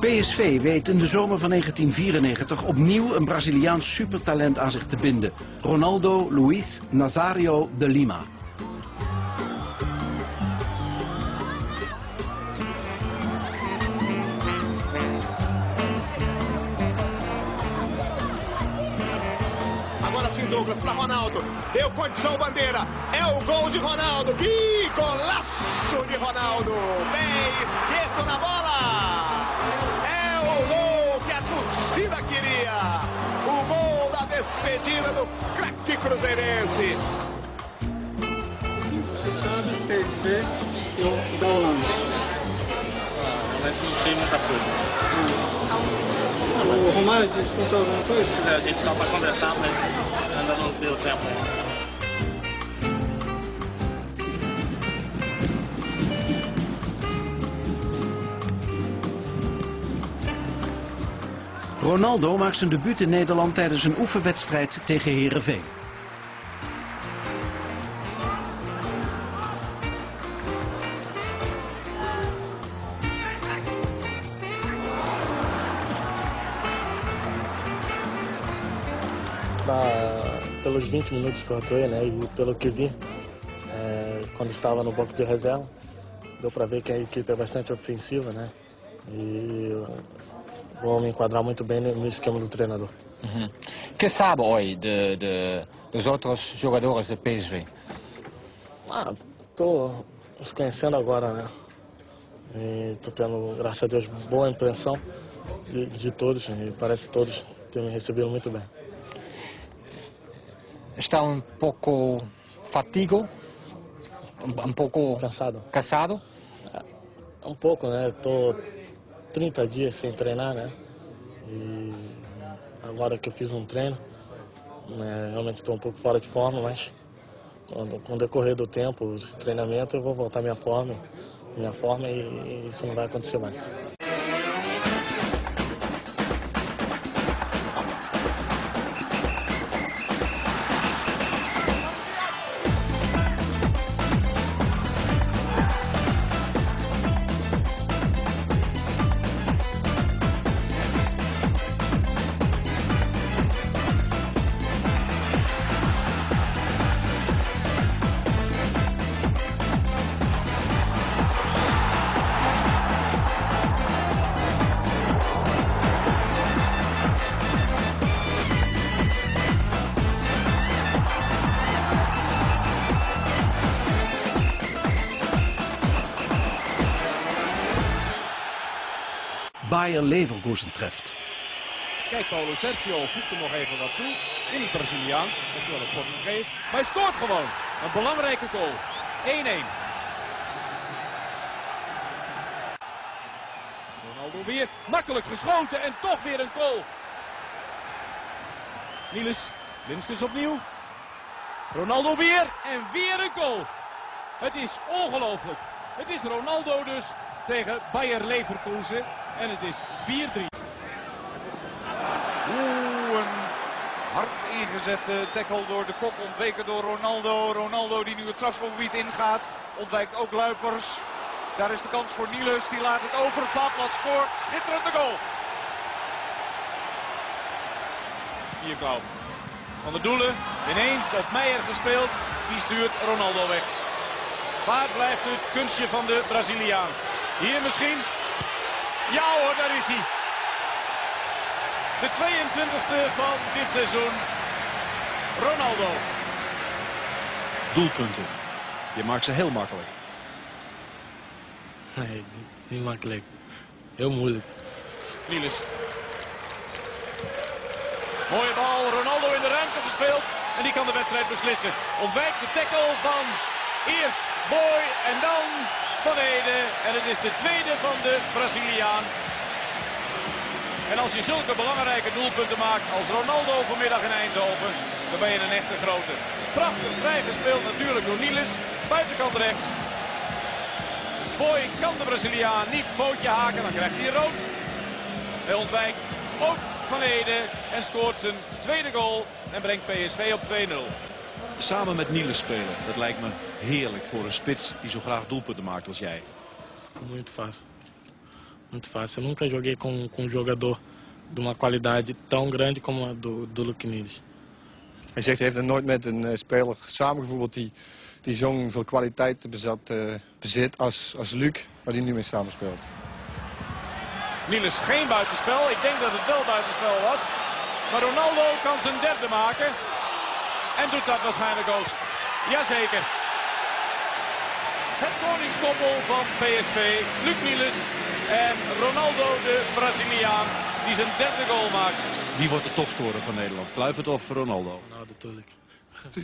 PSV weet in de zomer van 1994 opnieuw een Braziliaans supertalent aan zich te binden. Ronaldo Luiz Nazario de Lima. Agora sim, Douglas para Ronaldo. Deu condição, bandeira. É o gol de Ronaldo. Que golaço de Ronaldo. Pé esquerdo na bola. Torcida queria. O gol da despedida do craque cruzeirense. Você sabe PSV e da Holanda. Mas não sei muita coisa. O Romário te contou alguma coisa? A gente está para conversar, mas ainda não deu tempo. Ronaldo maakt zijn debuut in Nederland tijdens een oefenwedstrijd tegen Herenveen. Pelos 20 minutos que eu atuei, né, e pelo que vi, é, quando estava no banco de reserva, deu para ver que a equipe é bastante ofensiva, né, e vou me enquadrar muito bem no esquema do treinador. que sabe hoje de, de, dos outros jogadores do PSV? Ah, tô os conhecendo agora, né, e tô tendo, graças a Deus, boa impressão de, de todos, e parece que todos têm me recebido muito bem. Está um pouco fatigo? Um, um pouco Cansado? cansado? Um pouco, né? Tô 30 dias sem treinar, né? E agora que eu fiz um treino, né, realmente estou um pouco fora de forma, mas quando, com o decorrer do tempo, os treinamentos, eu vou voltar à minha forma, minha forma e, e isso não vai acontecer mais. Bayer Leverkusen treft. Kijk, Paulo Sergio voegt er nog even wat toe. In het Braziliaans, oftewel het Portugees. Maar hij scoort gewoon. Een belangrijke goal. 1-1. Ronaldo weer. Makkelijk geschoten en toch weer een goal. Niels, Linskens opnieuw. Ronaldo weer en weer een goal. Het is ongelooflijk. Het is Ronaldo dus tegen Bayer Leverkusen. En het is 4-3. Oeh, een hard ingezette tackle door de kop, ontweken door Ronaldo. Ronaldo die nu het strafschopgebied ingaat, ontwijkt ook Luipers. Daar is de kans voor Niels, die laat het over het paadblad, scoort. Schitterende goal. Hier Klauw. Van de doelen, ineens op Meijer gespeeld. Die stuurt Ronaldo weg. Waar blijft het kunstje van de Braziliaan? Hier misschien? Ja hoor, daar is hij. De 22e van dit seizoen. Ronaldo. Doelpunten. Je maakt ze heel makkelijk. Nee, niet, niet makkelijk. Heel moeilijk. Niels. Mooie bal, Ronaldo in de ruimte gespeeld. En die kan de wedstrijd beslissen. Ontwijkt de tackle van eerst Boy en dan Van Ede. En het is de tweede van de Braziliaan. En als je zulke belangrijke doelpunten maakt als Ronaldo vanmiddag in Eindhoven, dan ben je een echte grote. Prachtig vrij gespeeld natuurlijk door Niels. Buitenkant rechts. Boy kan de Braziliaan niet pootje haken, dan krijgt hij rood. Hij ontwijkt ook Van Ede en scoort zijn tweede goal en brengt PSV op 2-0. Samen met Niels spelen, dat lijkt me heerlijk voor een spits die zo graag doelpunten maakt als jij. Muito fácil. muito fácil. Eu nunca joguei com, com um jogador de uma qualidade tão grande como a do, do Luke Niels. Hij zegt hij heeft er nooit met een eh, speler samengevoetbald die, die zo'n veel kwaliteiten bezat, eh, bezit als, als Luc, waar hij nu mee samenspeelt. Niels geen buitenspel. Ik denk dat het wel buitenspel was. Maar Ronaldo kan zijn derde maken. En doet dat waarschijnlijk ook. Jazeker. Het koningskoppel van PSV. Luc Niels en Ronaldo de Braziliaan. Die zijn derde goal maakt. Wie wordt de topscorer van Nederland? Kluivert of Ronaldo? Nou, natuurlijk.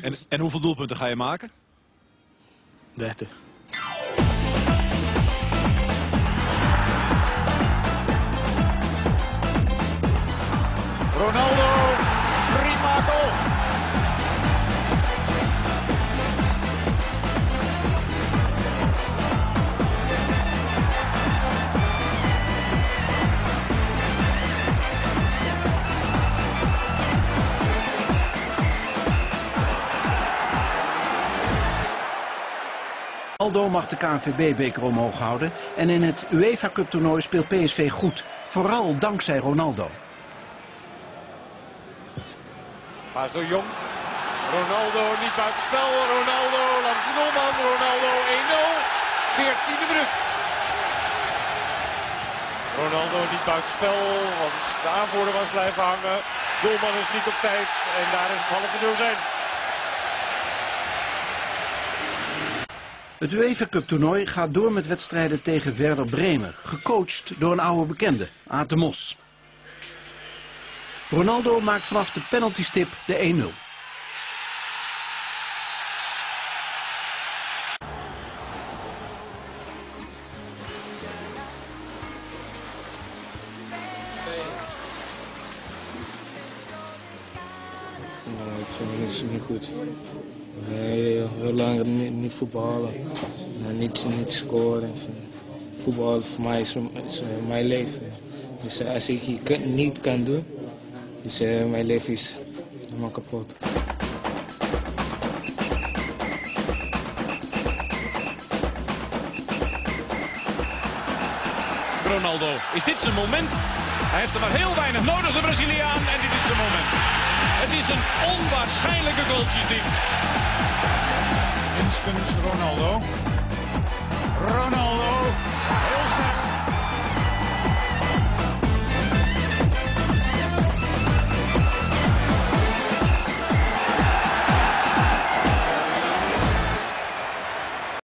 En, en hoeveel doelpunten ga je maken? 30. Ronaldo, Aldo mag de KNVB-beker omhoog houden en in het UEFA Cup toernooi speelt PSV goed. Vooral dankzij Ronaldo. Paas door Jong. Ronaldo niet buitenspel. Ronaldo langs de doelman. Ronaldo 1-0. 14e minuut. Ronaldo niet buitenspel, want de aanvoerder was blijven hangen. Doelman is niet op tijd en daar is het halve dozijn. Het UEFA Cup toernooi gaat door met wedstrijden tegen Werder Bremen. Gecoacht door een oude bekende, de Mos. Ronaldo maakt vanaf de penaltystip de 1-0. Nou, niet goed. Nee, heel lang niet, niet voetballen. Nou, niet, niet scoren. Voetbal voor mij is, eh, mijn leven. Dus eh, als ik het niet kan doen, dus eh, mijn leven is helemaal kapot. Ronaldo. Is dit zijn moment? Hij heeft er maar heel weinig nodig, de Braziliaan. En dit is zijn moment. Het is een onwaarschijnlijke goaltjes dit. Minstens Ronaldo. Ronaldo.